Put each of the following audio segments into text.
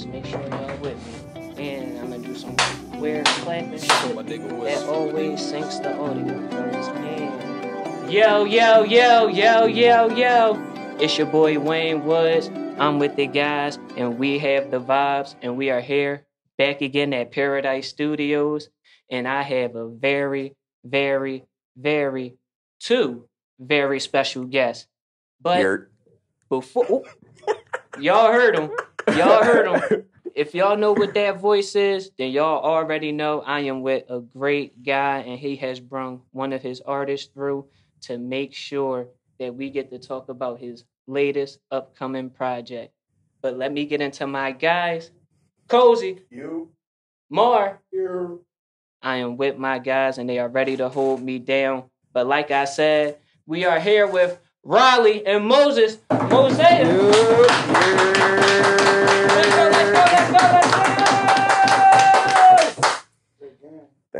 guys. Make sure y'all with me. And I'm gonna do some weird clapping shit My nigga that always syncs the audio. fellas. And yo, yo, yo, yo, yo, yo. It's your boy Wayne Woods. I'm with the guys, and we have the vibes, and we are here back again at Paradise Studios. And I have a very, very, very, two very special guests. But Yurt. before oop. y'all heard him, y'all heard him. If y'all know what that voice is, then y'all already know I am with a great guy, and he has brung one of his artists through to make sure that we get to talk about his latest upcoming project. But let me get into my guys. Cozy, You. Mar, You. I am with my guys and they are ready to hold me down. But like I said, we are here with Riley and Moses. Moses. Let's go,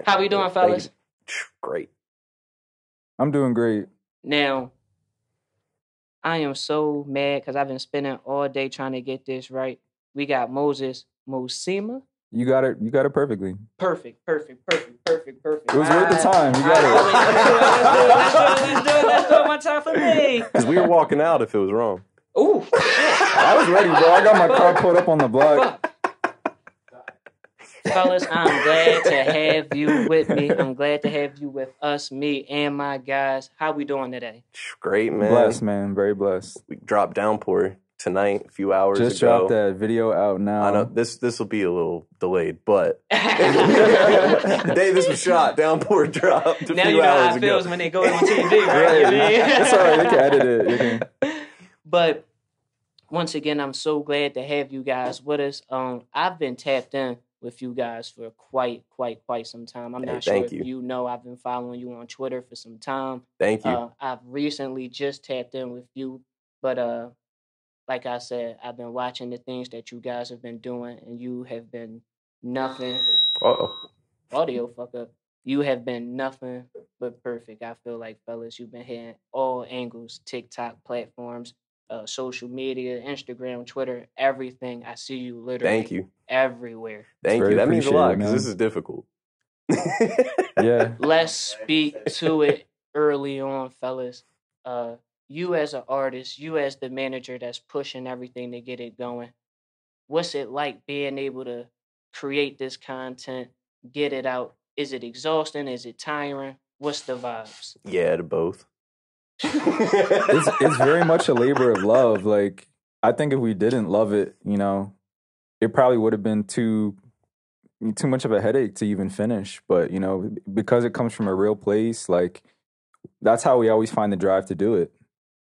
How we doing, fellas? Great. I'm doing great. Now, I am so mad because I've been spending all day trying to get this right. We got Moses Mosima. You got it. You got it perfectly. Perfect, perfect, perfect, perfect, perfect. It was worth the time. You got it. Let's do it, let's do it, let's do it, let's do it one time for me. Because we were walking out if it was wrong. Ooh, I was ready, bro. I got my car pulled up on the block. Fellas, I'm glad to have you with me. I'm glad to have you with us, me and my guys. How we doing today? Great, man. Blessed, man. Very blessed. We dropped downpour tonight, a few hours Just ago. dropped that video out now. I know this this will be a little delayed, but the day this was shot, downpour dropped a now few you know how hours it feels ago. when they go on TV, right? You Right. It's all right. They can edit it. Can- But once again, I'm so glad to have you guys with us. Um, I've been tapped in with you guys for quite, quite, quite some time. I'm Hey, not sure if you. you know. I've been following you on Twitter for some time. Thank you. Uh, I've recently just tapped in with you, but uh, like I said, I've been watching the things that you guys have been doing, and you have been nothing. Uh-oh. Audio fuck up. You have been nothing but perfect. I feel like, fellas, you've been hitting all angles, TikTok platforms, uh, social media, Instagram, Twitter, everything. I see you literally Thank you. everywhere. Thank you. That means a lot because this is difficult. Yeah. let's speak to it early on, fellas. Uh, you as an artist, you as the manager that's pushing everything to get it going. What's it like being able to create this content, get it out? Is it exhausting? Is it tiring? What's the vibes? Yeah, to both. It's it's very much a labor of love. Like I think if we didn't love it, you know, it probably would have been too too much of a headache to even finish. But you know, because it comes from a real place, like that's how we always find the drive to do it.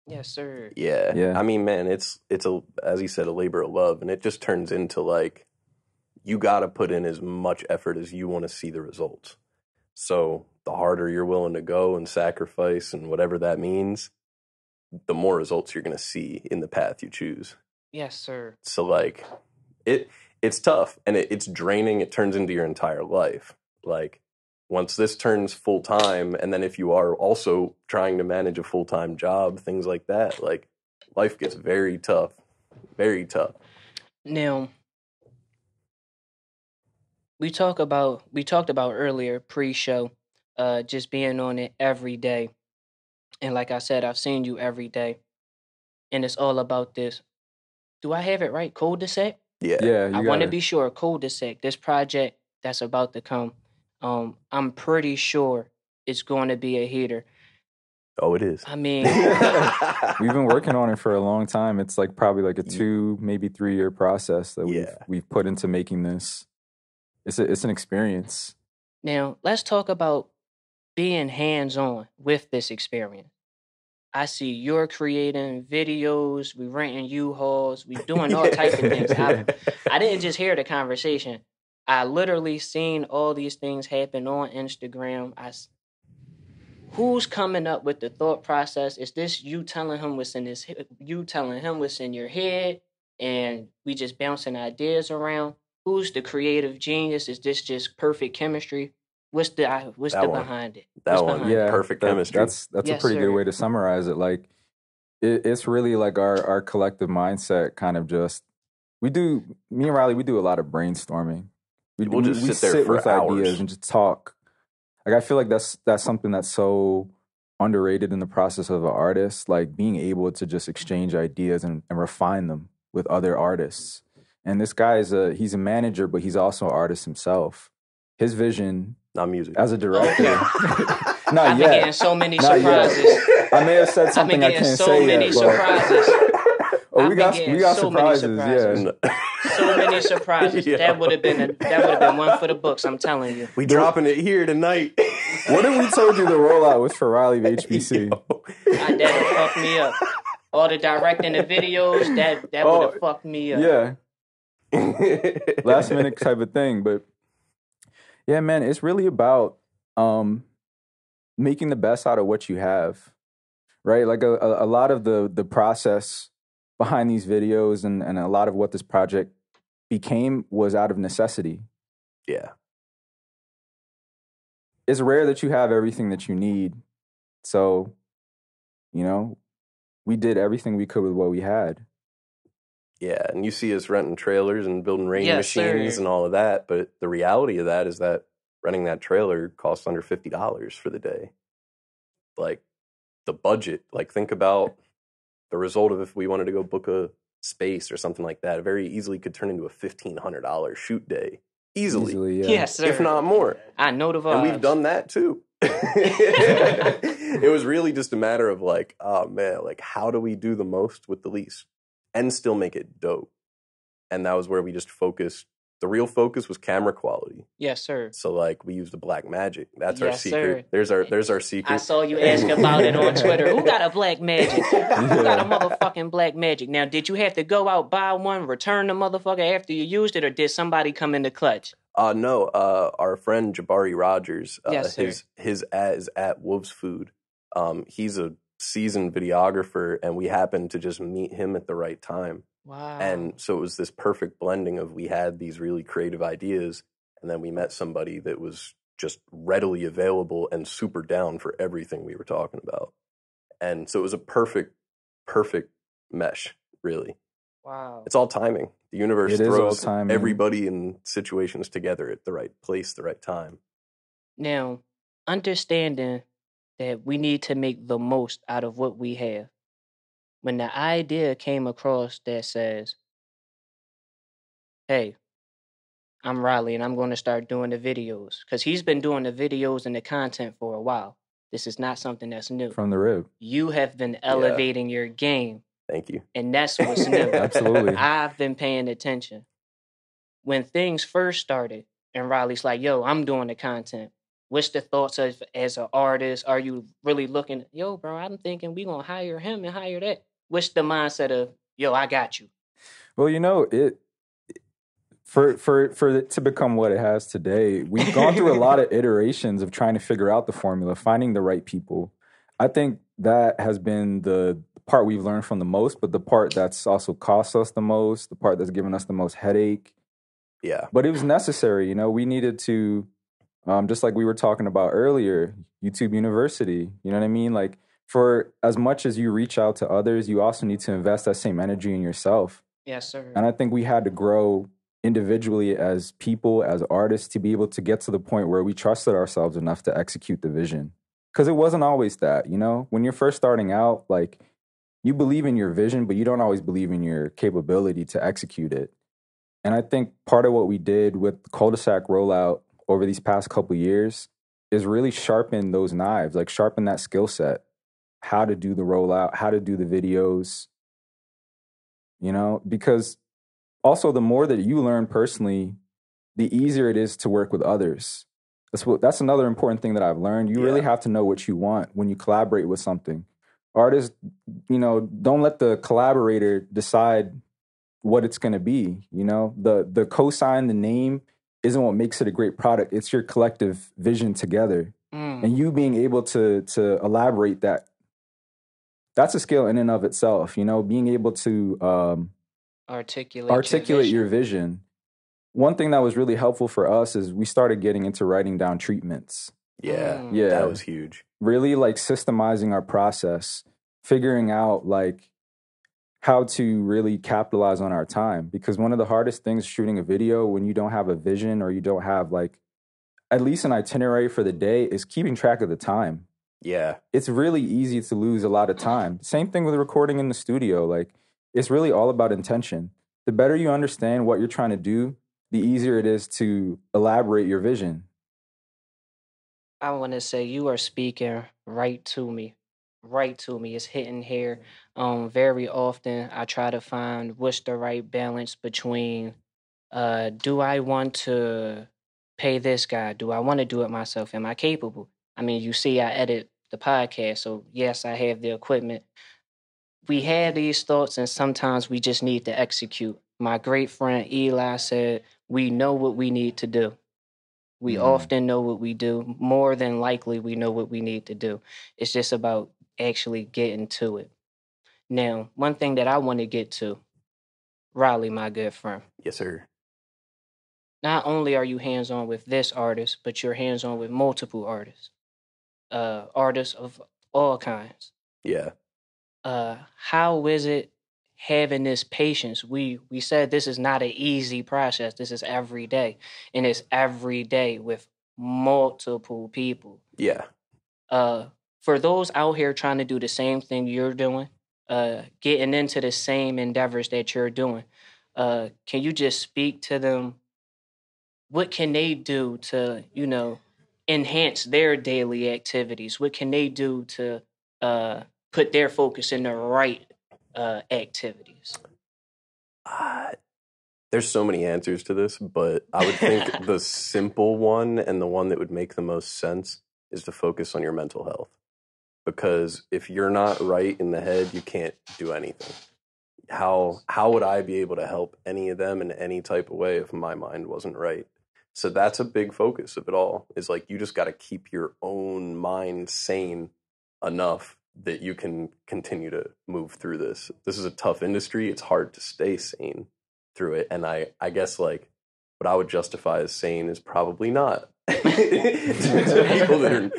Yes, sir. Yeah. Yeah. I mean, man, it's it's a as he said, a labor of love, and it just turns into like you got to put in as much effort as you want to see the results. So the harder you're willing to go and sacrifice and whatever that means, the more results you're going to see in the path you choose. Yes, sir. So like it it's tough and it, it's draining. It turns into your entire life. Like once this turns full time, and then if you are also trying to manage a full time job, things like that, like life gets very tough, very tough. Now, we talk about we talked about earlier pre-show, uh, just being on it every day, and like I said, I've seen you every day, and it's all about this. Do I have it right? Cul-de-sac. Yeah, Yeah, you I want to be sure. Cul-de-sac. This project that's about to come. Um, I'm pretty sure it's going to be a heater. Oh, it is. I mean, We've been working on it for a long time. It's like probably like a two, maybe three year process that we've we've put into making this. It's a, it's an experience. Now, let's talk about being hands on with this experience. I see you're creating videos, we renting U-Hauls, we doing all types of things. I, I didn't just hear the conversation. I literally seen all these things happen on Instagram. I who's coming up with the thought process? Is this you telling him what's in his you telling him what's in your head and we just bouncing ideas around? Who's the creative genius? Is this just perfect chemistry? What's the I- what's That the one. behind it? That What's one. behind it? yeah, perfect that- chemistry. That's that's Yes, a pretty sir. good way to summarize it. Like it, it's really like our our collective mindset kind of just We do. Me and Riley, we do a lot of brainstorming. We, We'll just we sit there for with hours. ideas and just talk. Like I feel like that's that's something that's so underrated in the process of an artist. Like being able to just exchange ideas and, and refine them with other artists. And this guy is a he's a manager, but he's also an artist himself. His vision Not music. as a oh, director. I've Not been yet. getting so many Not yet. surprises. I may have said something I getting can't so say many yet. but- surprises. Oh, I've we been got getting we got so many surprises. surprises. Yeah. So many surprises. Yeah. That would have been a, that would have been one for the books. I'm telling you. we dropping it here tonight. What if we told you the rollout was for Riley of HBC? Yo. I, that'd fuck me up. All the directing the videos, that that would Oh, have fucked me up. Yeah, last minute type of thing. But yeah, man, it's really about um making the best out of what you have. Right? Like a, a, a lot of the the process behind these videos and, and a lot of what this project became was out of necessity. yeah. It's rare that you have everything that you need. So, you know, we did everything we could with what we had. Yeah, and you see us renting trailers and building rain Yes, sir. machines and all of that, but the reality of that is that renting that trailer costs under fifty dollars for the day. Like the budget, like think about the result of if we wanted to go book a space or something like that, it very easily could turn into a fifteen hundred dollar shoot day. Easily, Easily, yeah. Yes, sir. if not more. I know the vibes. And we've done that too. it was really just a matter of like, oh man, like how do we do the most with the least and still make it dope? And that was where we just focused. The real focus was camera quality. Yes, sir. So like we used the Blackmagic. That's our secret. sir. There's our there's our secret. I saw you ask about it on Twitter. Who got a Blackmagic? Who got a motherfucking Blackmagic? Now, did you have to go out buy one, return the motherfucker after you used it, or did somebody come in the clutch? Uh no, uh our friend Jabari Rogers, uh, Yes, sir. his his ad is at Wolves Food. Um he's a seasoned videographer and we happened to just meet him at the right time. Wow. And so it was this perfect blending of we had these really creative ideas, and then we met somebody that was just readily available and super down for everything we were talking about. And so it was a perfect, perfect mesh, really. wow. It's all timing. The universe It is all throws timing. everybody in situations together at the right place, the right time. Now, understanding that we need to make the most out of what we have. When the idea came across that says, hey, I'm Riley and I'm going to start doing the videos. Because he's been doing the videos and the content for a while. This is not something that's new. From the rib. You have been elevating your game, Thank you. and that's what's new. Absolutely. I've been paying attention. When things first started, and Riley's like, yo, I'm doing the content. What's the thoughts of as an artist? Are you really looking, yo, bro, I'm thinking we gonna hire him and hire that. What's the mindset of, yo, I got you. Well, you know, it for for for it to become what it has today, we've gone through a lot of iterations of trying to figure out the formula, finding the right people. I think that has been the part we've learned from the most, but the part that's also cost us the most, the part that's given us the most headache. Yeah. But it was necessary, you know. We needed to, um, just like we were talking about earlier, YouTube University. You know what I mean? Like, for as much as you reach out to others, you also need to invest that same energy in yourself. Yes, sir. And I think we had to grow individually as people, as artists, to be able to get to the point where we trusted ourselves enough to execute the vision. Because it wasn't always that, you know? When you're first starting out, like, you believe in your vision, but you don't always believe in your capability to execute it. And I think part of what we did with the cul-de-sac rollout over these past couple years is really sharpen those knives, like sharpen that skill set, how to do the rollout, how to do the videos, you know, because also the more that you learn personally, the easier it is to work with others. That's what that's another important thing that I've learned. You really have to know what you want when you collaborate with something. Artists, you know, don't let the collaborator decide what it's going to be, you know? The the cosign, the name isn't what makes it a great product. It's your collective vision together Mm, and you being able to to elaborate that that's a skill in and of itself you know being able to um, articulate. articulate your your vision one thing that was really helpful for us is we started getting into writing down treatments Yeah. Mm. yeah That was huge. really like systemizing our process figuring out like how to really capitalize on our time because one of the hardest things shooting a video when you don't have a vision or you don't have like at least an itinerary for the day is keeping track of the time Yeah. it's really easy to lose a lot of time. Same thing with recording in the studio. Like it's really all about intention. The better you understand what you're trying to do, the easier it is to elaborate your vision. I want to say you are speaking right to me, right to me. It's hitting here. Um, very often I try to find what's the right balance between, uh, do I want to pay this guy? Do I want to do it myself? Am I capable? I mean, you see, I edit the podcast, so yes, I have the equipment. We have these thoughts, and sometimes we just need to execute. My great friend Eli said, "We know what we need to do." We Mhm. often know what we do. More than likely, we know what we need to do. It's just about actually getting to it. Now, one thing that I want to get to, Riley, my good friend, Yes, sir. not only are you hands on with this artist, but you're hands on with multiple artists, uh, artists of all kinds. Yeah. Uh, how is it having this patience? We we said this is not an easy process. This is every day, and it's every day with multiple people. Yeah. uh, for those out here trying to do the same thing you're doing, uh, getting into the same endeavors that you're doing, uh, can you just speak to them? What can they do to, you know, enhance their daily activities? What can they do to uh, put their focus in the right uh, activities? Uh, there's so many answers to this, but I would think the simple one and the one that would make the most sense is to focus on your mental health. Because if you're not right in the head, you can't do anything. How how would I be able to help any of them in any type of way if my mind wasn't right? So that's a big focus of it all. Is like you just got to keep your own mind sane enough that you can continue to move through this. This is a tough industry. It's hard to stay sane through it. And I, I guess like what I would justify as sane is probably not to, people that are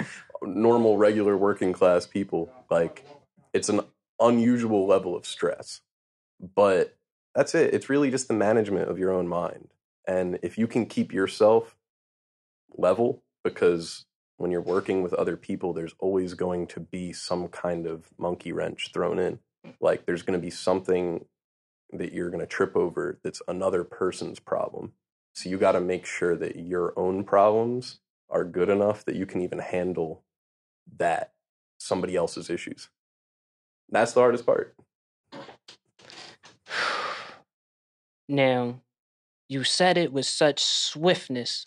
normal, regular working class people. Like it's an unusual level of stress, but that's it. It's really just the management of your own mind. And if you can keep yourself level, because when you're working with other people, there's always going to be some kind of monkey wrench thrown in. Like there's going to be something that you're going to trip over that's another person's problem. So you got to make sure that your own problems are good enough that you can even handle that somebody else's issues. That's the hardest part. Now, you said it with such swiftness,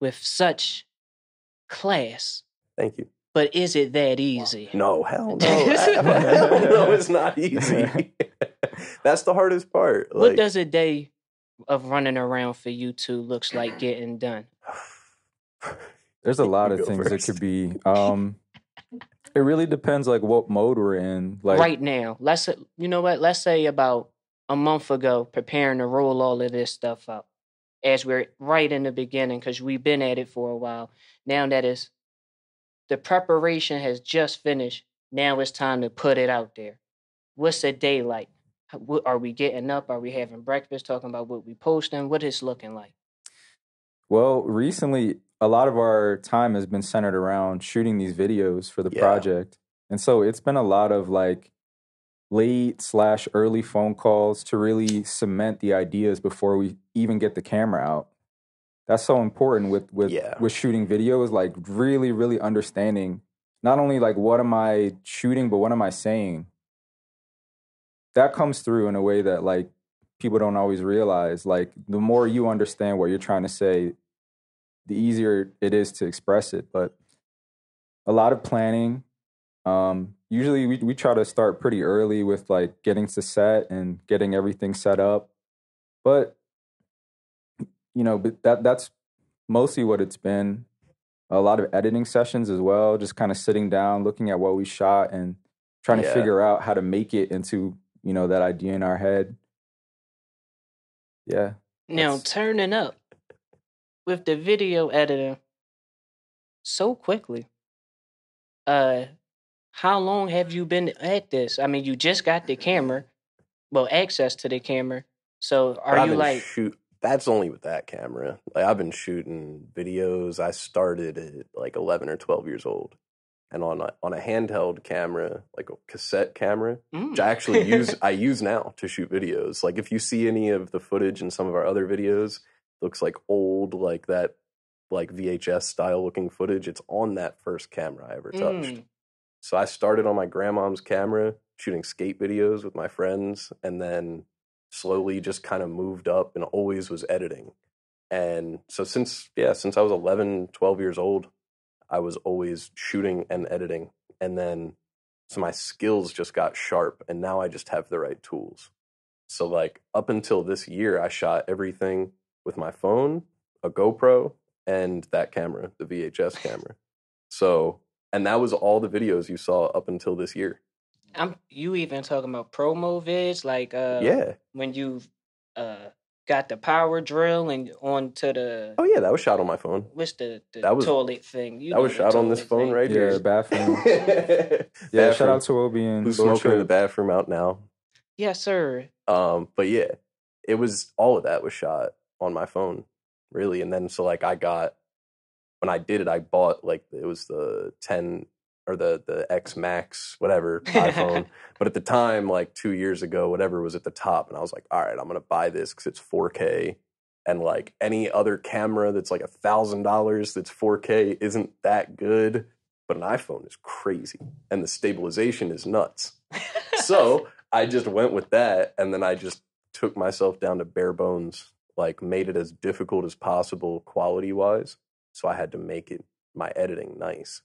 with such class, Thank you. but is it that easy? No, hell no. hell no, it's not easy. That's the hardest part. what does a day of running around for you two looks like getting done? There's a lot of things it first. could be. Um, it really depends like what mode we're in. Like right now, let's say- you know what? Let's say about a month ago, preparing to roll all of this stuff out, as we're right in the beginning, because we've been at it for a while. Now that is the preparation has just finished. Now it's time to put it out there. What's the day like? What, are we getting up? Are we having breakfast? Talking about what we posting? What it's looking like? Well, recently, a lot of our time has been centered around shooting these videos for the Yeah. project. And so it's been a lot of like late slash early phone calls to really cement the ideas before we even get the camera out. That's so important with with Yeah. with shooting videos, like really, really understanding not only like what am I shooting, but what am I saying. That comes through in a way that like people don't always realize. Like the more you understand what you're trying to say, the easier it is to express it. But a lot of planning. Um, usually we, we try to start pretty early with like getting to set and getting everything set up. But you know, but that that's mostly what it's been. A lot of editing sessions as well, just kind of sitting down, looking at what we shot and trying to figure out how to make it into, you know, that idea in our head. Yeah. Now That's- turning up with the video editor so quickly. Uh how long have you been at this? I mean, you just got the camera. well access to the camera. So are you like shoot? That's only with that camera. Like I've been shooting videos. I started at like eleven or twelve years old, and on a, on a handheld camera, like a cassette camera, which I Mm. actually use. I use now to shoot videos. Like if you see any of the footage in some of our other videos, looks like old, like that, like VHS style looking footage. It's on that first camera I ever touched. Mm. So I started on my grandmom's camera shooting skate videos with my friends and then slowly just kind of moved up and always was editing. And so since yeah, since I was 11, 12 years old, I was always shooting and editing. And then so my skills just got sharp and now I just have the right tools. So like up until this year I shot everything with my phone, a GoPro, and that camera, the VHS camera. So and that was all the videos you saw up until this year. I'm you even talking about promo vids like uh yeah. when you uh got the power drill and onto the Oh yeah, that was shot on my phone. what's the, the That was- toilet thing? You that was shot on this toilet phone thing. right Yeah, here. bathroom. Yeah, shout out to Obi and who's Lord smoking in the bathroom out now. Yes, sir. Um, but yeah, it was all of that was shot on my phone, really. And then so like I got when I did it, I bought like it was the ten or the the X Max whatever iPhone. but at the time, like two years ago, whatever was at the top, and I was like, all right, I'm gonna buy this because it's 4K. And like any other camera that's like a thousand dollars that's 4K isn't that good, but an iPhone is crazy, and the stabilization is nuts. So I just went with that, and then I just took myself down to bare bones, like made it as difficult as possible quality wise. So I had to make it my editing nice.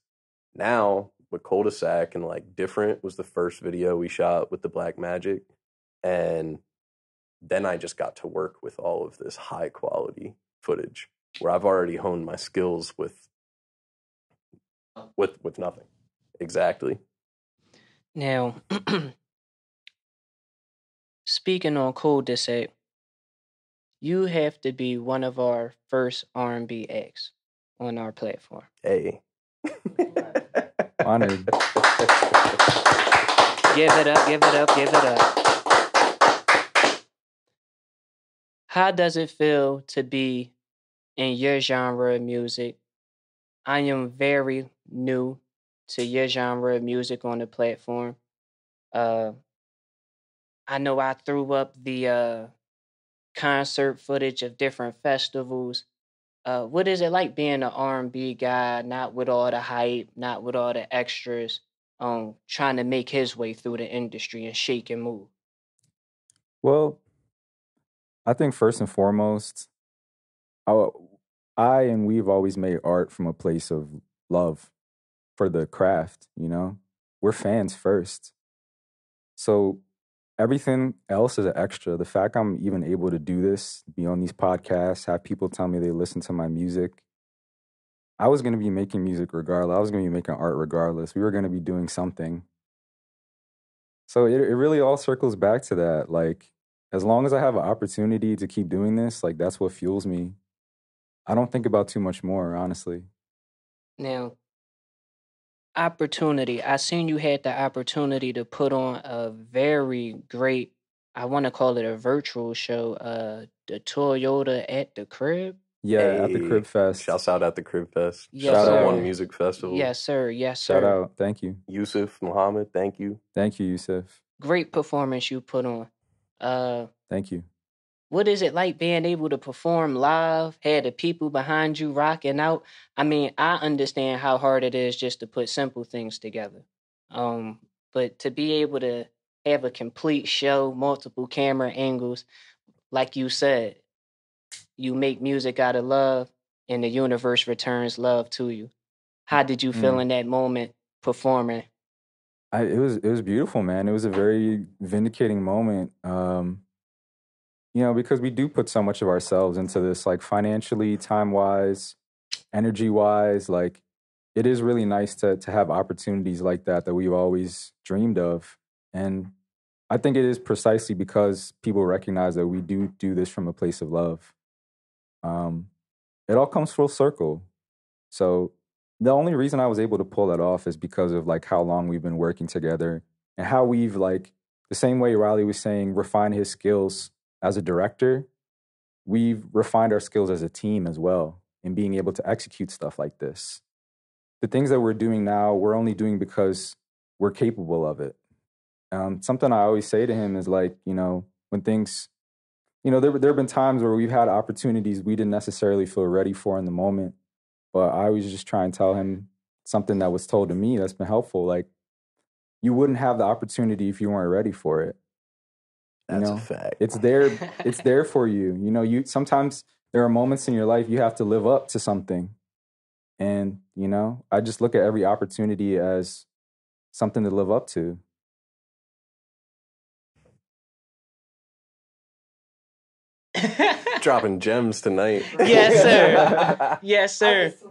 Now with cul-de-sac and like different was the first video we shot with the Blackmagic, and then I just got to work with all of this high quality footage where I've already honed my skills with with with nothing. Exactly. Now, speaking on cul-de-sac, you have to be one of our first R&B acts on our platform. Hey. Honored. Give it up, give it up, give it up. How does it feel to be in your genre of music? I am very new to your genre of music on the platform. Uh, I know I threw up the uh, concert footage of different festivals. Uh, what is it like being an R&B guy, not with all the hype, not with all the extras? um trying to make his way through the industry and shake and move. Well, I think first and foremost, I, I and we've always made art from a place of love for the craft, you know? We're fans first. So everything else is an extra. The fact I'm even able to do this, be on these podcasts, have people tell me they listen to my music. I was going to be making music regardless. I was going to be making art regardless. We were going to be doing something. So it, it really all circles back to that. Like, as long as I have an opportunity to keep doing this, like, that's what fuels me. I don't think about too much more, honestly. Now, opportunity. I seen you had the opportunity to put on a very great, I want to call it a virtual show, uh, the Toyota at the crib. Yeah, at the Crib Fest. Shouts out at the Crib Fest. Yes, Shout out. One Music Festival. Yes, sir. Yes, sir. Shout out. Thank you. Yusuf Muhammad, thank you. Thank you, Yusuf. Great performance you put on. Uh, Thank you. What is it like being able to perform live? Had the people behind you rocking out. I mean, I understand how hard it is just to put simple things together. Um, but to be able to have a complete show, multiple camera angles, like you said, you make music out of love, and the universe returns love to you. How did you feel Mm. in that moment performing? I, it was it was beautiful, man. It was a very vindicating moment. Um, you know, because we do put so much of ourselves into this, like financially, time wise, energy wise. Like, it is really nice to to have opportunities like that that we've always dreamed of, and I think it is precisely because people recognize that we do do this from a place of love. Um, it all comes full circle. So the only reason I was able to pull that off is because of like how long we've been working together and how we've like the same way Riley was saying, refine his skills as a director, we've refined our skills as a team as well in being able to execute stuff like this. The things that we're doing now, we're only doing because we're capable of it. Um, something I always say to him is like, you know, when things, you know, there there have been times where we've had opportunities we didn't necessarily feel ready for in the moment, but I always just try and tell him something that was told to me that's been helpful. Like, you wouldn't have the opportunity if you weren't ready for it. You That's know, a fact. It's there. It's there for you. You know, you sometimes there are moments in your life you have to live up to something, and you know, I just look at every opportunity as something to live up to. dropping gems tonight. Yes, sir. yes, sir.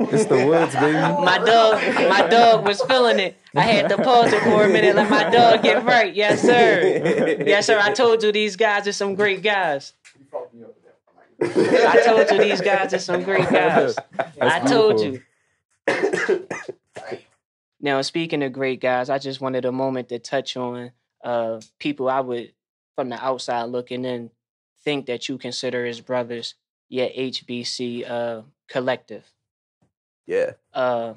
It's the woods, baby. My dog, my dog was feeling it. I had to pause it for a minute, let my dog get right. Yes, sir. Yes, sir. I told you these guys are some great guys. I told you these guys are some great guys. I told you. Now, speaking of great guys, I just wanted a moment to touch on uh, people I would, from the outside looking in, think that you consider as brothers, yet HBC uh, collective. Yeah. Uh,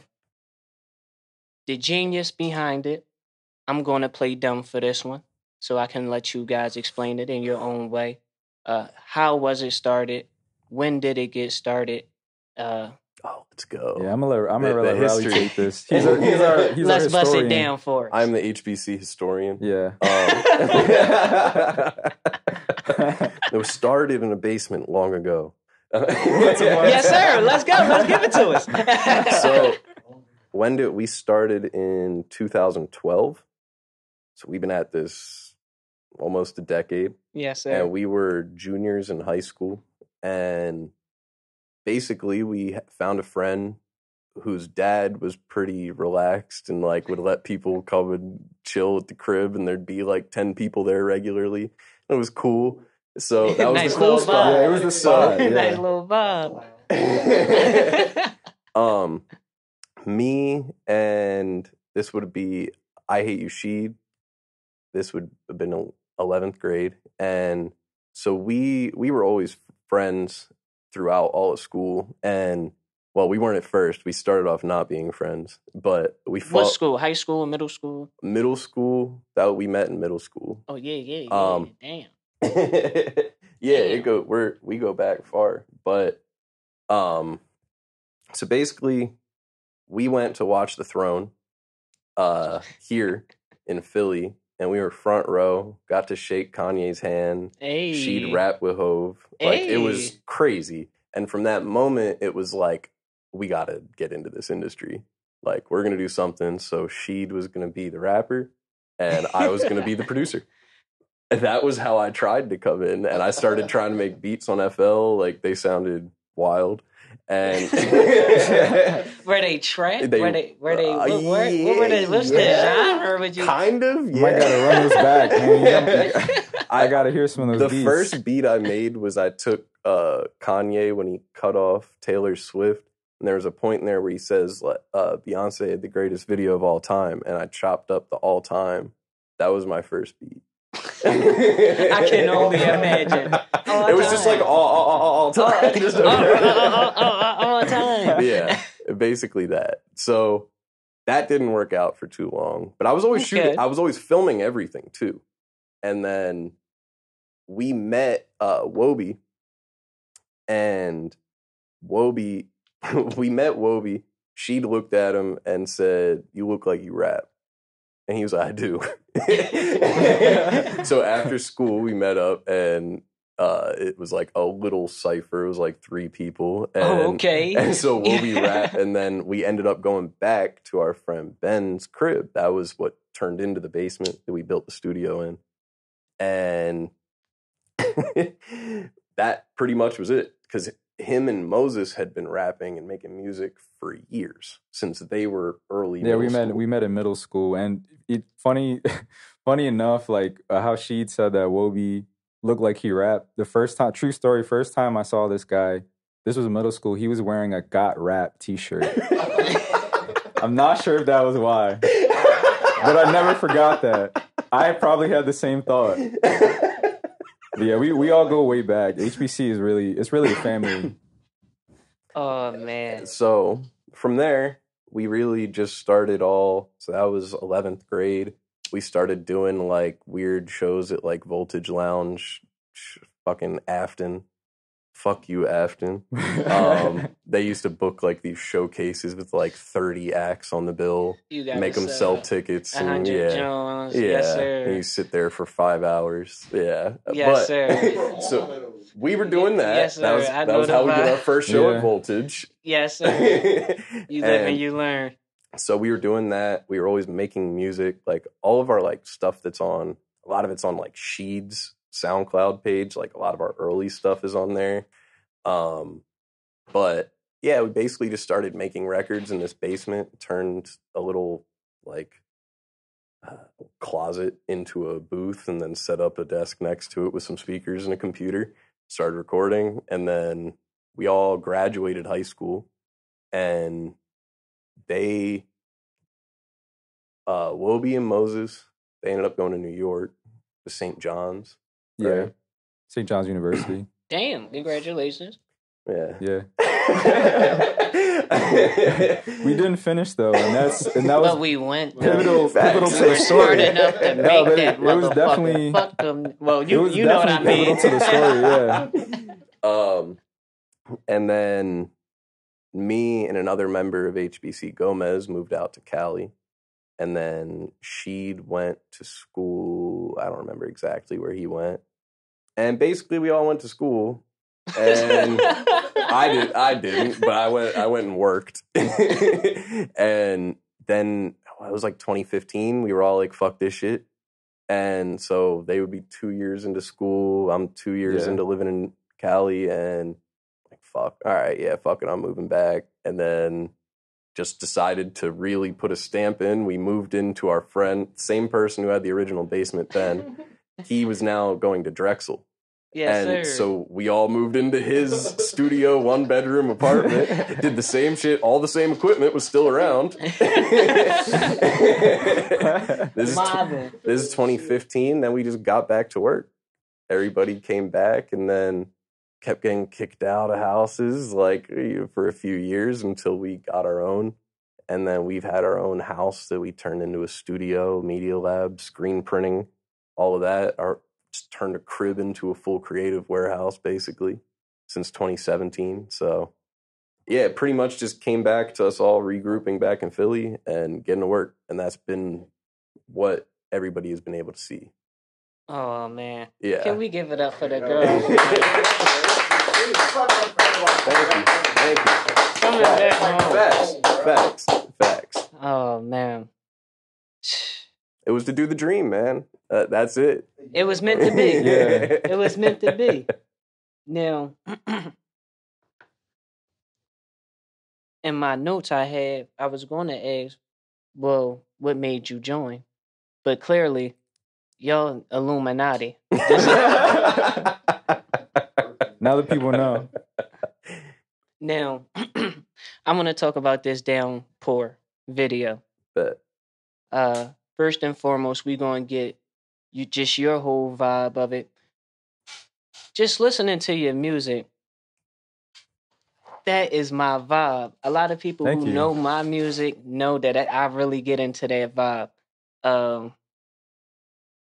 the genius behind it, I'm going to play dumb for this one so I can let you guys explain it in your own way. Uh, how was it started? When did it get started? Uh, Oh, let's go. Yeah, I'm gonna let I'm gonna let Riley history. take this. He's our he's our he's let's our bust it down for us. I'm the HBC historian. Yeah. Um, it was started in a basement long ago. Yes, sir. Let's go. Let's give it to us. so when did we started in 2012? So we've been at this almost a decade. yes, sir. and we were juniors in high school and basically we found a friend whose dad was pretty relaxed and like would let people come and chill at the crib and there'd be like 10 people there regularly it was cool so that was Nice the cool spot Yeah, it was the spot. Yeah. nice little vibe. um me and this would be i hate you sheed this would have been 11th grade and so we we were always friends throughout all of school and well we weren't at first we started off not being friends but we what fought school? High school? Middle school? middle school that we met in middle school Oh yeah, yeah, yeah. Um, Damn. yeah, it go we're we go back far, but um, so basically, we went to watch the throne, uh, here in Philly, and we were front row. Got to shake Kanye's hand. Hey. Sheed rap with Hove. Like it was crazy, and from that moment, it was like we got to get into this industry. Like we're gonna do something. So Sheed was gonna be the rapper, and I was gonna be the producer. And that was how I tried to come in. And I started trying to make beats on FL. Like they sounded wild. And Were they trap? They- were they? Were they? uh, what, what, what were they? What's yeah. the genre? Would you? kind of, You might gotta run this back, man. I gotta hear some of the those beats. first beat I made was I took uh, Kanye when he cut off Taylor Swift. And there was a point in there where he says, uh, Beyonce had the greatest video of all time. And I chopped up the all time. That was my first beat. I can only imagine. All it was just like all, all, all, all time. Just- oh, oh, oh, oh, oh, all time. yeah, basically that. So that didn't work out for too long. But I was always Okay. shooting. I was always filming everything too. And then we met uh, Wobie, and Wobie, we met Wobie. Sheed looked at him and said, "You look like you rap." And he was like, I do. so after school, we met up and uh, it was like a little cipher. It was like three people. And, Oh, okay. And so Wobie rap. And then we ended up going back to our friend Ben's crib. That was what turned into the basement that we built the studio in. And that pretty much was it. Because him and Moses had been rapping and making music for years since they were early. Yeah, we met school. we met in middle school, and it funny, funny enough, like uh, how Sheed said that Wobie looked like he rapped. The first time, true story, first time I saw this guy, this was middle school. He was wearing a "Got Rap" T-shirt. I'm not sure if that was why. but I never forgot that. I probably had the same thought. But yeah, we, we all go way back. HBC is really it's really a family. Oh man. so from there, we really just started all. So that was 11th grade. We started doing like weird shows at like Voltage Lounge, fucking Afton. Fuck you, Afton. Um, they used to book like these showcases with like 30 acts on the bill, You got make them sell tickets. And, yeah. Jones. Yeah, Yes, and you sit there for five hours. Yeah, Yes, but, sir. so we were doing that. Yes, that was sir. That was how we did our first show Yeah. at Voltage. Yes, sir. You live and And you learn. so we were doing that. We were always making music. Like all of our like stuff that's on a lot of it's on like Sheed's SoundCloud page. Like a lot of our early stuff is on there. Um, but yeah, we basically just started making records in this basement. Turned a little like uh, closet into a booth, and then set up a desk next to it with some speakers and a computer. Started recording, and then we all graduated high school, and they uh Wobie and Moses, they ended up going to New York to St. John's. Yeah. Right. St. John's University. Damn, congratulations. Yeah. Yeah. we We didn't finish though, and that's and that was but we went. pivotal Facts. pivotal We to were the smart story. enough to No, make that it, it was definitely Fuck them. Well, it you was you know what I definitely mean. pivotal to the story, yeah. Um, and then me and another member of HBC Gomez moved out to Cali. And then Sheed went to school. I don't remember exactly where he went. And basically, we all went to school. And I did. I didn't, but I went. I went and worked. and then oh, it was like 2015. We were all like, "Fuck this shit." And so they would be two years into school. I'm two years Yeah. into living in Cali, and like, fuck. All right, yeah, fuck it. I'm moving back. And then just decided to really put a stamp in. We moved into our friend, same person who had the original basement then. he was now going to Drexel yes, and sir. so we all moved into his studio, one bedroom apartment, did the same shit, all the same equipment was still around. this, is, Mobbing. this is 2015. Then we just got back to work. Everybody came back and then kept getting kicked out of houses like for a few years until we got our own. And then we've had our own house that we turned into a studio, media lab, screen printing, all of that. Our just turned a crib into a full creative warehouse basically since 2017. So yeah, it pretty much just came back to us all regrouping back in Philly and getting to work. And that's been what everybody has been able to see. Oh man. Yeah. Can we give it up for the Thank you. Thank you. Some Facts. Facts. Facts. Oh man. It was to do the dream, man. Uh, that's it. It was meant to be. Yeah. It was meant to be. Now, in my notes I had, I was going to ask, well, what made you join? But clearly, y'all Illuminati. Now that people know. Now, I'm going to talk about this downpour video. Bet. Uh, first and foremost, we're going to get you just your whole vibe of it. Just listening to your music, that is my vibe. A lot of people Thank who you. know my music know that I I really get into that vibe. Um,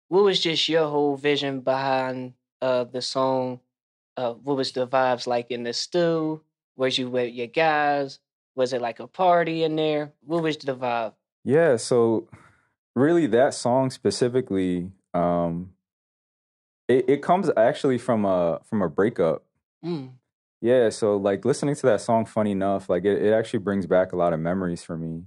what was just your whole vision behind uh the song? Uh, what was the vibes like in the stew? Was you with your guys? Was it like a party in there? What was the vibe? Yeah, so really that song specifically, um it, it comes actually from a from a breakup. Mm. Yeah, so like listening to that song, funny enough, like it, it actually brings back a lot of memories for me.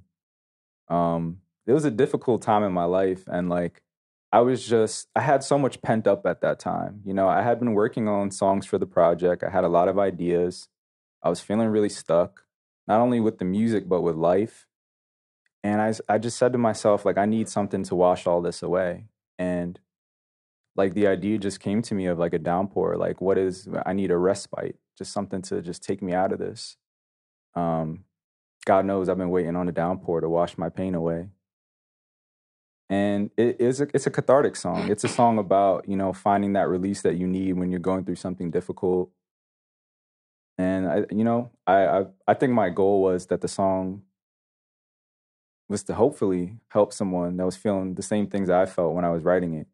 Um, it was a difficult time in my life, and like I was just, I had so much pent up at that time. You know, I had been working on songs for the project, I had a lot of ideas. I was feeling really stuck, not only with the music, but with life. And I, I just said to myself, like, I need something to wash all this away. And like the idea just came to me of like a downpour like what is i need a respite just something to just take me out of this um god knows i've been waiting on a downpour to wash my pain away and it is a, it's a cathartic song. It's a song about you know finding that release that you need when you're going through something difficult. And I, you know, I, I I think my goal was that the song was to hopefully help someone that was feeling the same things I felt when I was writing it.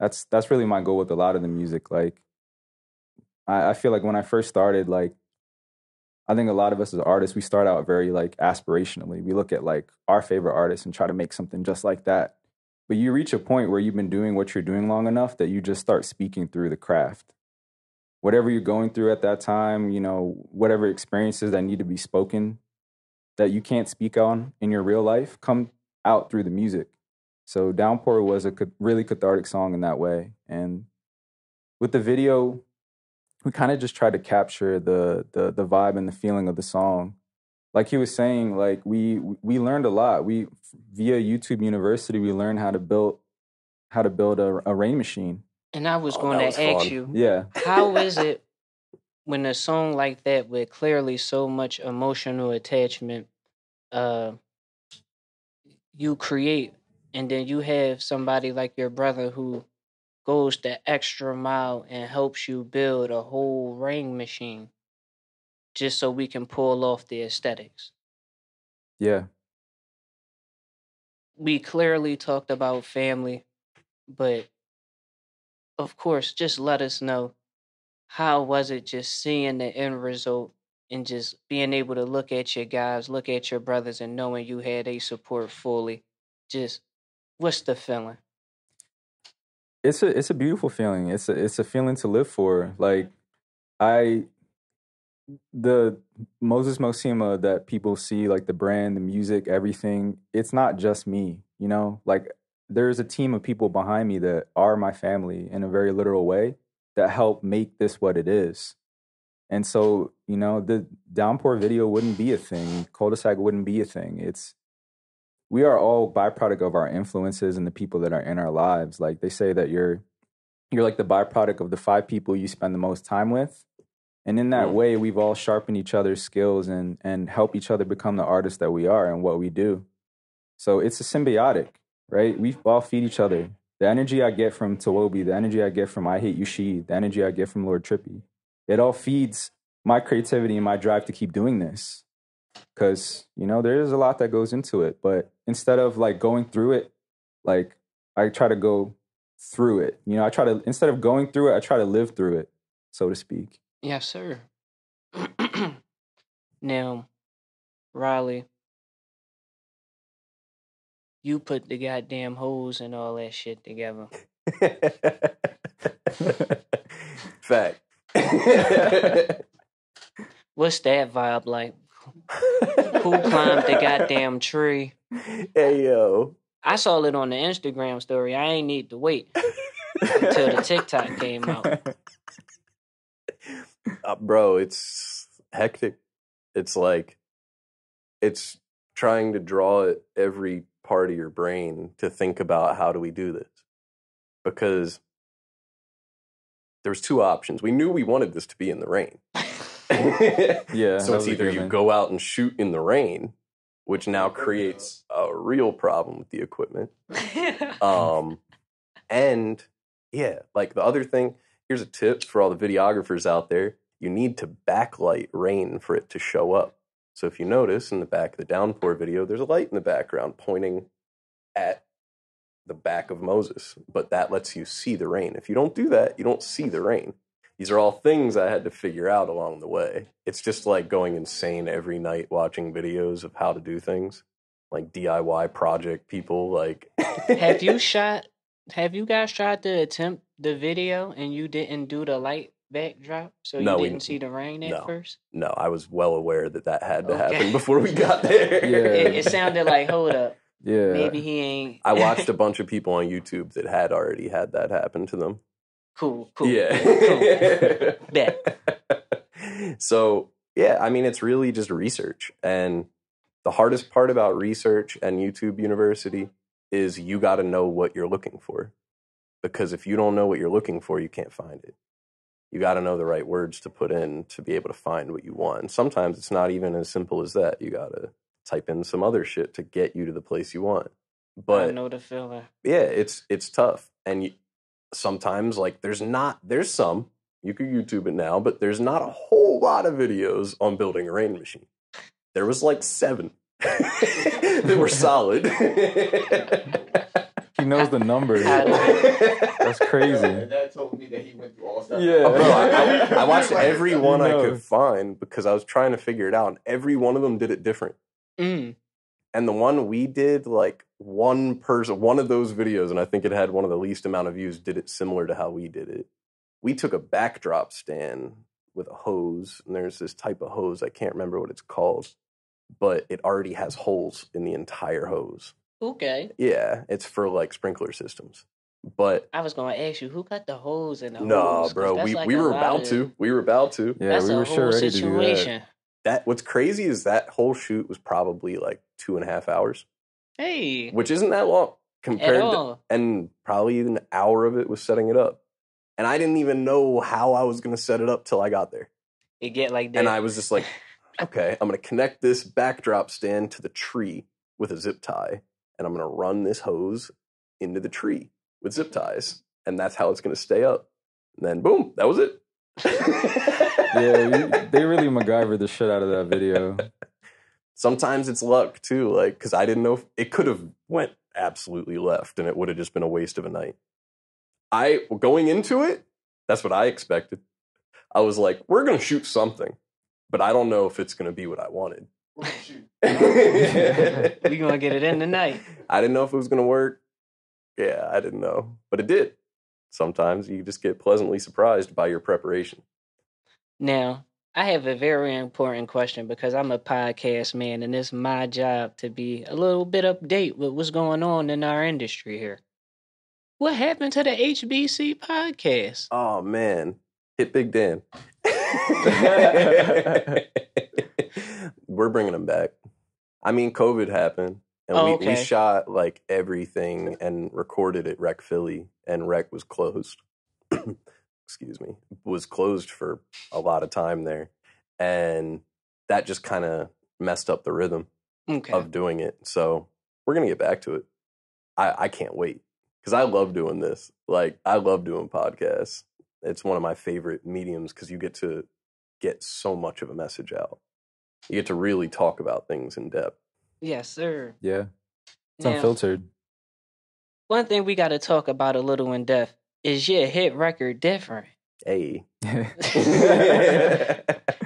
That's that's really my goal with a lot of the music. Like, I, I feel like when I first started, like I think a lot of us as artists, we start out very like aspirationally. We look at like our favorite artists and try to make something just like that. But you reach a point where you've been doing what you're doing long enough that you just start speaking through the craft. Whatever you're going through at that time, you know, whatever experiences that need to be spoken that you can't speak on in your real life come out through the music. So Downpour was a really cathartic song in that way. And with the video, we kind of just tried to capture the, the the vibe and the feeling of the song. Like he was saying, like we we learned a lot. We via YouTube University, we learned how to build how to build a, a rain machine. And I was oh, going to was ask fun. you, yeah, how is it when a song like that with clearly so much emotional attachment, uh, you create, and then you have somebody like your brother who goes the extra mile and helps you build a whole ring machine just so we can pull off the aesthetics. Yeah. We clearly talked about family, but of course, just let us know how was it just seeing the end result and just being able to look at your guys, look at your brothers, and knowing you had a support fully. Just what's the feeling? It's a it's a beautiful feeling. It's a it's a feeling to live for. Like I the Moses Mosima that people see, like the brand, the music, everything, it's not just me, you know? Like there's a team of people behind me that are my family in a very literal way that help make this what it is. And so, you know, the downpour video wouldn't be a thing. Cul-de-sac wouldn't be a thing. It's we are all byproduct of our influences and the people that are in our lives. Like they say that you're you're like the byproduct of the five people you spend the most time with. And in that way, we've all sharpened each other's skills and and help each other become the artists that we are and what we do. So it's a symbiotic, right? We all feed each other. The energy I get from Tawobi, the energy I get from I Hate You She, the energy I get from Lord Trippy, it all feeds my creativity and my drive to keep doing this because you know there is a lot that goes into it but instead of like going through it like i try to go through it. You know i try to instead of going through it i try to live through it so to speak. Yes sir. Now riley you put the goddamn hose and all that shit together. Fact. What's that vibe like who climbed the goddamn tree? Hey yo. I saw it on the Instagram story. I ain't need to wait until the TikTok came out. Uh, bro, it's hectic. It's like it's trying to draw at every part of your brain to think about how do we do this? Because there's two options. We knew we wanted this to be in the rain. yeah. So it's either you go out and shoot in the rain, which now creates a real problem with the equipment. um, and yeah, like the other thing, here's a tip for all the videographers out there. You need to backlight rain for it to show up. So if you notice in the back of the downpour video, there's a light in the background pointing at the back of Moses, but that lets you see the rain. If you don't do that, you don't see the rain these are all things I had to figure out along the way. It's just like going insane every night watching videos of how to do things, like DIY project people. Like, have you shot? Have you guys tried to attempt the video and you didn't do the light backdrop, so you no, didn't we, see the rain at no, first? No, I was well aware that that had to okay. happen before we got there. yeah. It, it sounded like hold up. Yeah. Maybe he ain't. I watched a bunch of people on YouTube that had already had that happen to them. Cool, cool. Yeah. Cool. Bet. So, yeah, I mean, it's really just research. And the hardest part about research and YouTube University is you got to know what you're looking for. Because if you don't know what you're looking for, you can't find it. You got to know the right words to put in to be able to find what you want. And sometimes it's not even as simple as that. You got to type in some other shit to get you to the place you want. But I know the feeling. yeah, it's it's tough, and you, sometimes like there's not there's some you could YouTube it now, but there's not a whole lot of videos on building a rain machine. There was like seven that were solid. He knows the numbers. That's crazy. And that told me that he went through all stuff. Yeah. Oh, bro, I, I- I watched every one I could find because I was trying to figure it out, and every one of them did it different. Mm. And the one we did, like one person, one of those videos, and I think it had one of the least amount of views, did it similar to how we did it. We took a backdrop stand with a hose, and there's this type of hose, I can't remember what it's called, but it already has holes in the entire hose. Okay. Yeah, it's for like sprinkler systems. But I was gonna ask you who got the hose and the no, hose, 'cause bro, we, like we were about of- to. We were about to. Yeah, that's we a were whole sure ready to do that. situation. That what's crazy is that whole shoot was probably like two and a half hours, Hey, which isn't that long compared to and probably an hour of it was setting it up. And I didn't even know how I was going to set it up till I got there. It get like that. And I was just like, okay, I'm going to connect this backdrop stand to the tree with a zip tie, and I'm going to run this hose into the tree with zip ties, and that's how it's going to stay up. And then boom, that was it. Yeah, we- they really MacGyver the shit out of that video. Sometimes it's luck too, like because I didn't know if, it could have went absolutely left, and it would have just been a waste of a night. I going into it, that's what I expected. I was like, we're gonna shoot something, but I don't know if it's gonna be what I wanted. Shoot. we gonna get it in tonight. I didn't know if it was gonna work. Yeah, I didn't know, but it did. Sometimes you just get pleasantly surprised by your preparation. Now, I have a very important question because I'm a podcast man and it's my job to be a little bit update with what's going on in our industry here. What happened to the HBC podcast? Oh man, hit Big Dan. We're bringing them back. I mean, COVID happened, and Oh, we, we shot like everything and recorded at Rec Philly, and Rec was closed. Excuse me, was closed for a lot of time there, and that just kind of messed up the rhythm Okay. of doing it. So we're gonna get back to it. I, I can't wait because I love doing this. Like I love doing podcasts. It's one of my favorite mediums because you get to get so much of a message out. You get to really talk about things in depth. Yes, sir. Yeah, it's Now, unfiltered. one thing we got to talk about a little in depth is your hit record different? Hey.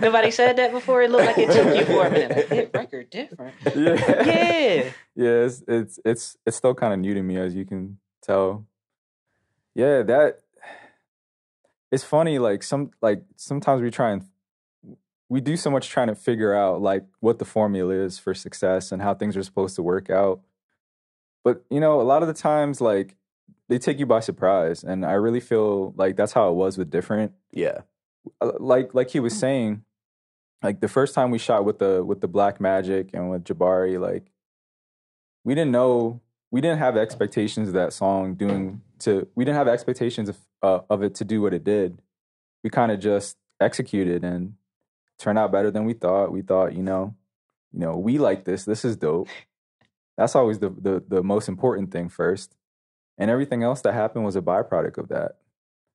Nobody said that before. It looked like it took you for a minute. Hit record different. yeah, Yeah. yeah. It's it's it's it's still kind of new to me, as you can tell. Yeah, that it's funny. Like some like sometimes we try and we do so much trying to figure out like what the formula is for success and how things are supposed to work out. But you know, a lot of the times, like they take you by surprise, and I really feel like that's how it was with different yeah. uh, like like he was saying, like the first time we shot with the with the Blackmagic and with Jabari, like we didn't know we didn't have expectations of that song doing to we didn't have expectations of uh, of it to do what it did. We kind of just executed and turned out better than we thought. We thought, you know, you know, we like this. This is dope. That's always the the the most important thing first. And everything else that happened was a byproduct of that.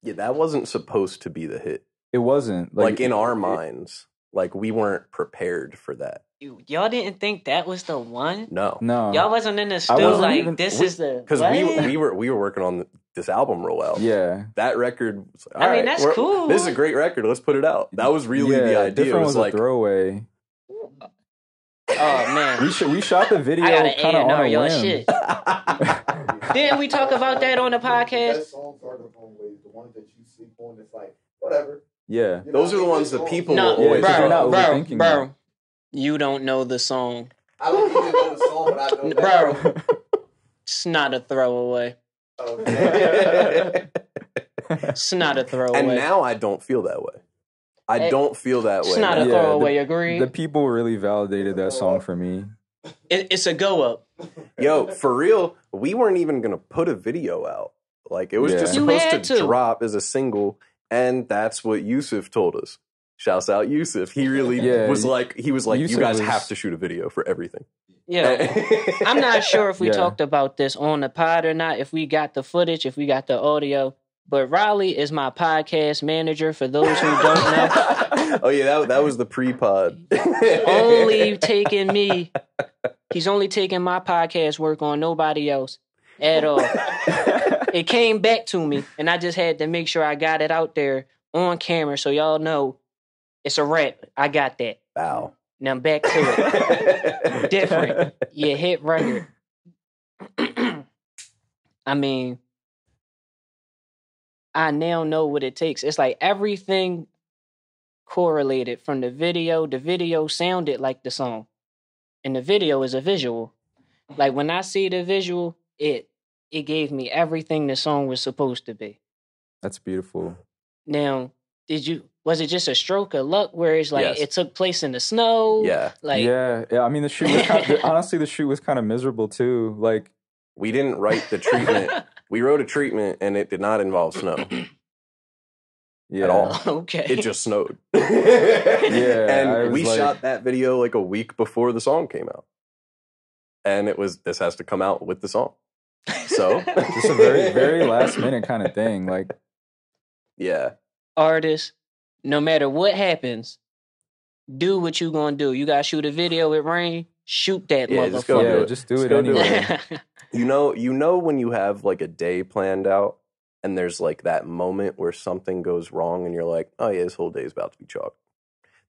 Yeah, that wasn't supposed to be the hit. It wasn't Like, in our it- minds, like we weren't prepared for that. You- Y'all didn't think that was the one? No. No, Y'all wasn't in the studio like even- this we- is the Because we we were we were working on this album rollout. Yeah, that record. Was like, I "All mean, right, that's cool. This is a great record. Let's put it out. That was really yeah, the idea. It Different was was, like, a throwaway. Oh man. We sh- we shot the video I gotta kind of on A&R a your whim. shit. Didn't we talk about that on the podcast? Best songs are the always the ones that you sleep on. It's like whatever. Yeah, You those are the ones think that people No, will always because you're bro, bro, overthinking bro. that. You don't know the song, I don't even know the song, but I know that. bro. It's not a throwaway. Okay. It's not a throwaway. and now I don't feel that way. I Hey, don't feel that way. it's not a now. Yeah, throwaway. Agree? the people really validated that song for me. It, it's a go up. Yo, for real, we weren't even gonna put a video out. Like it was Yeah. just supposed to, to. drop as a single, and that's what Yusuf told us. Shouts out Yusuf. He really Yeah, was like, he was like, you guys was- have to shoot a video for everything. Yeah. I'm not sure if we Yeah. talked about this on the pod or not, if we got the footage, if we got the audio. But Riley is my podcast manager for those who don't know. oh yeah, that, that was the pre-pod. only taking me. He's only taking my podcast work on nobody else at all. It came back to me, and I just had to make sure I got it out there on camera so y'all know it's a wrap. I got that. Wow. Now back to it. Different. You hit record. I mean, I now know what it takes. It's like everything correlated from the video. The video sounded like the song, and the video is a visual. Like when I see the visual, it it gave me everything the song was supposed to be. That's beautiful. Now, did you? Was it just a stroke of luck where it's like Yes. it took place in the snow? Yeah. Like yeah, yeah. I mean, the shoot was kind of, honestly the shoot was kind of miserable too. Like, We didn't write the treatment. we wrote a treatment and it did not involve snow. yeah, all. okay. It just snowed. I and we like- shot that video like a week before the song came out. And it was this has to come out with the song. So just a very very last minute kind of thing. Like, yeah. Artists, no matter what happens, do what you gonna do. You gotta shoot a video with rain, shoot that Yeah, just go do yeah, it. just do Just it go do it. You know, you know when you have like a day planned out and there's like that moment where something goes wrong and you're like, "Oh yeah, this whole day is about to be chalked."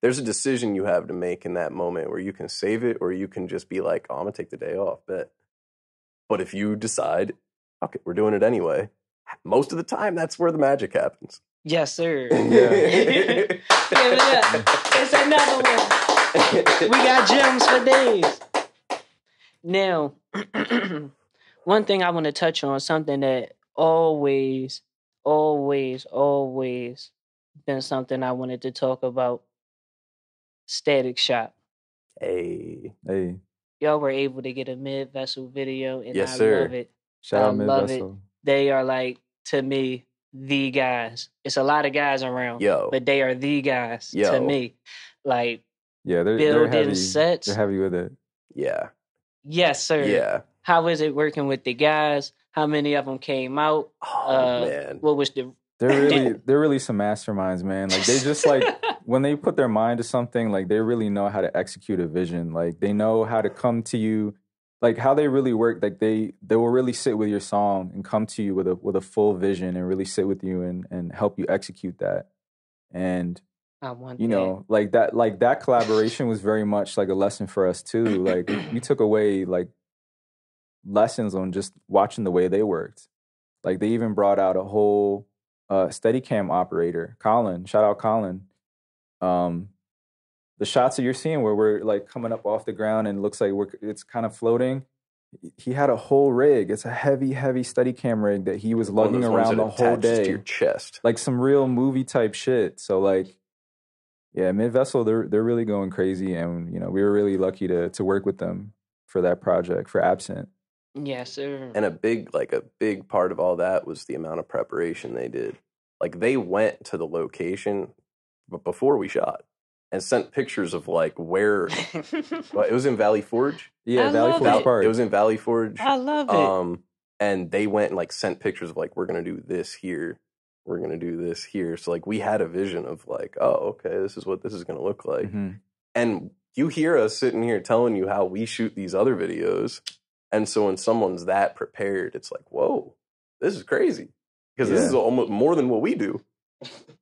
There's a decision you have to make in that moment where you can save it or you can just be like, "Oh, I'm going to take the day off." Bet. But if you decide, "Okay, we're doing it anyway." Most of the time that's where the magic happens. Yes, sir. Yeah. Give it up. It's another one. We got gems for days. Now, one thing I want to touch on, something that always, always, always been something I wanted to talk about. Static Shop. Hey. hey, Y'all were able to get a Mid Vessel video, and Yes, I sir. love it. shout I out Mid. Vessel. They are like to me the guys. It's a lot of guys around, Yo. but they are the guys to me. Like Yeah, they're, they're building heavy. sets. They're heavy with it. Yeah. Yes, sir. Yeah. How is it working with the guys? How many of them came out? Oh Uh, man. What was the? They're really they're really some masterminds, man. Like they just like when they put their mind to something, like they really know how to execute a vision. Like they know how to come to you, like how they really work. Like they they will really sit with your song and come to you with a with a full vision and really sit with you and and help you execute that. And I want you that. know, like that like that collaboration was very much like a lesson for us too. Like we took away like lessons on just watching the way they worked. Like they even brought out a whole uh Steadicam operator, Colin. Shout out Colin. Um the shots that you're seeing where we're like coming up off the ground and looks like we're it's kind of floating. He had a whole rig. It's a heavy, heavy Steadicam rig that he was One of lugging those ones around that the whole attaches day to your chest. like some real movie type shit. So like, yeah, Mid Vessel, they're they're really going crazy, and you know we were really lucky to to work with them for that project for Absent. Yes, sir. And a big like a big part of all that was the amount of preparation they did. Like they went to the location b- before we shot and sent pictures of like where well, it was in Valley Forge. Yeah, I Valley love Forge it. Park. It was in Valley Forge. I love it. Um and they went and like sent pictures of like we're gonna do this here. We're gonna do this here. So like we had a vision of like, oh, okay, this is what this is gonna look like. Mhm. And you hear us sitting here telling you how we shoot these other videos. And so when someone's that prepared, it's like, whoa, this is crazy. Because this is almost more than what we do.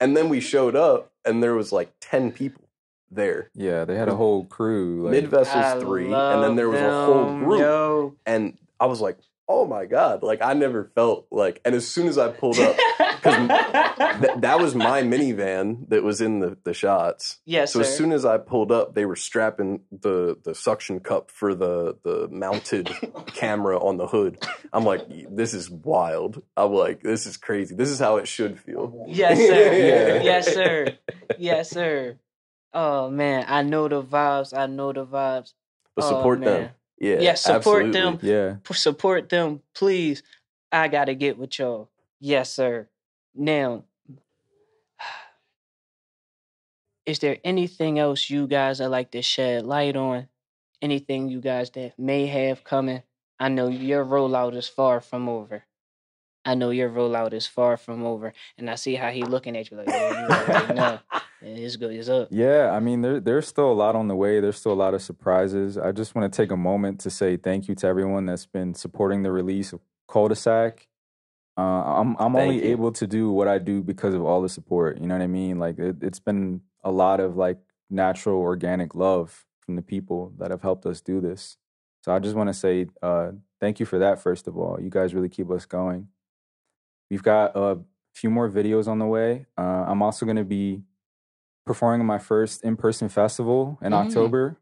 And then we showed up and there was like 10 people there. Yeah, they had a whole crew. Like, Mid Vessels three. And then there was a whole group. Yo. And I was like, oh my God. Like I never felt like and as soon as I pulled up, th- that was my minivan that was in the, the shots. yes, So sir. as soon as I pulled up, they were strapping the the suction cup for the the mounted camera on the hood. I'm like, this is wild. I'm like, this is crazy. This is how it should feel. Yes, sir. Yeah. Yes, sir. Yes, sir. Oh man, I know the vibes. I know the vibes. But Oh, support them. man. Yeah, Yes, support absolutely. them. yeah, P- Support them, please. I gotta get with y'all. Yes, sir. Now, is there anything else you guys would like to shed light on anything you guys that may have coming. I know your rollout is far from over. I know your rollout is far from over, and I see how he looking at you like, yeah, you already know. It's good. It's up. Yeah, I mean, there, there's still a lot on the way. There's still a lot of surprises. I just want to take a moment to say thank you to everyone that's been supporting the release of Cul-de-sac. Uh, I'm I'm Thank only you. able to do what I do because of all the support. You know what I mean? Like it, it's been a lot of like natural, organic love from the people that have helped us do this. So I just want to say uh, thank you for that. First of all, you guys really keep us going. We've got a few more videos on the way. Uh, I'm also going to be performing my first in-person festival in Mm. October,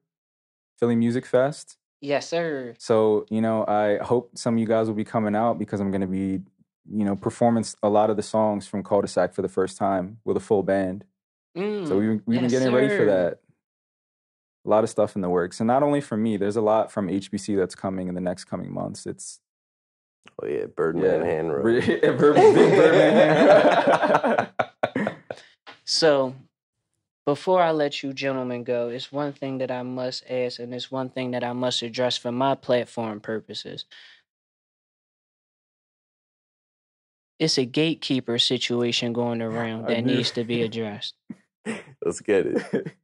Philly Music Fest. Yes, sir. So, you know, I hope some of you guys will be coming out because I'm going to be, you know, performing a lot of the songs from Cul-de-sac for the first time with a full band. Mm, So we've, we've been yes, getting ready for that. A lot of stuff in the works. And not only from me, there's a lot from HBC that's coming in the next coming months. It's Oh yeah, Birdman yeah. hand roll. Big Birdman. So, before I let you gentlemen go, it's one thing that I must ask, and it's one thing that I must address for my platform purposes. It's a gatekeeper situation going around that needs to be addressed. Let's get it.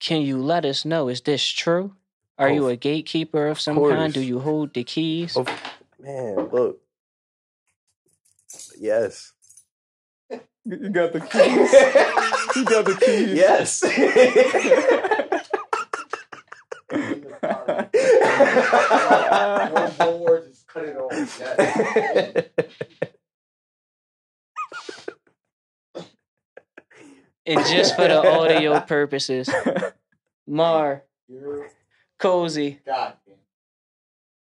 Can you let us know? Is this true? Are you Oh, a gatekeeper of some kind? Do you hold the keys? Oh, man, look. Yes. You got the keys. You got the keys. Yes. One more, just cut it off. Yes. And just for the audio purposes, Mar, Cozy,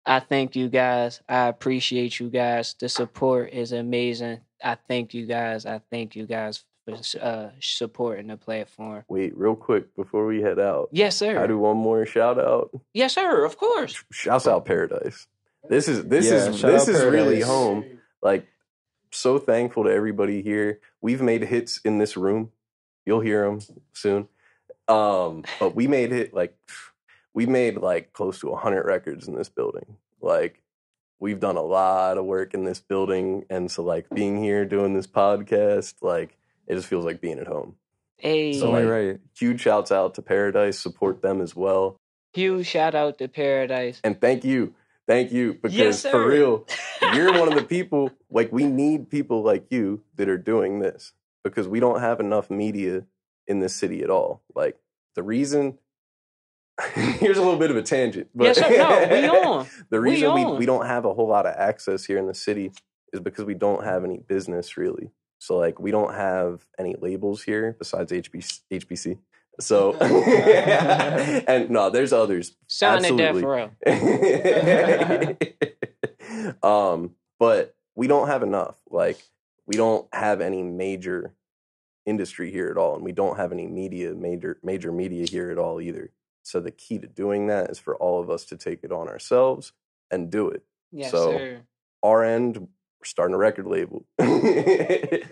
I thank you guys. I appreciate you guys. The support is amazing. I thank you guys. I thank you guys for uh, supporting the platform. Wait, real quick before we head out. Yes, sir. I do one more shout out. yes, sir. Of course. Shouts out Paradise. This is this Yeah, is this out is really home. Like so thankful to everybody here. We've made hits in this room. You'll hear them soon. Um, but we made it like we made like close to 100 records in this building. Like we've done a lot of work in this building and so like being here doing this podcast like it just feels like being at home. Hey, So, like, right. Huge shouts out to Paradise, support them as well. huge shout out to Paradise. And thank you. Thank you because Yes, for real you're one of the people like we need people like you that are doing this because we don't have enough media in this city at all like the reason here's a little bit of a tangent but yes, sir. No, we on. the reason we, on. we don't have a whole lot of access here in the city is because we don't have any business really so like we don't have any labels here besides HBC, HBC. so and no there's others Sign at Death Row. um, but we don't have enough. Like, we don't have any major industry here at all, and we don't have any media, major major media here at all either. So the key to doing that is for all of us to take it on ourselves and do it. Yes, So, sir. Our end, we're starting a record label to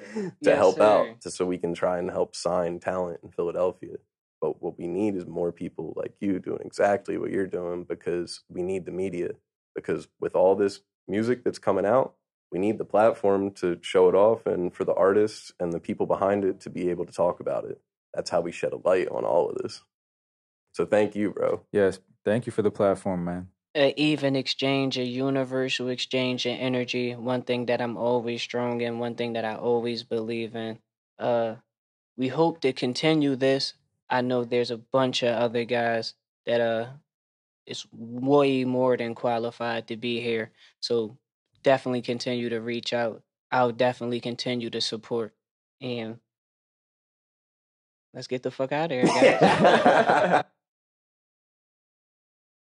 Yes, help sir. out, to, so we can try and help sign talent in Philadelphia. But what we need is more people like you doing exactly what you're doing because we need the media. Because with all this music that's coming out, we need the platform to show it off and for the artists and the people behind it to be able to talk about it. That's how we shed a light on all of this. So thank you, bro. Yes. Thank you for the platform, man. an even exchange, a universal exchange of energy. One thing that I'm always strong in, one thing that I always believe in. Uh, we hope to continue this. I know there's a bunch of other guys that uh is way more than qualified to be here. So definitely continue to reach out. I'll definitely continue to support. And let's get the fuck out of here, guys.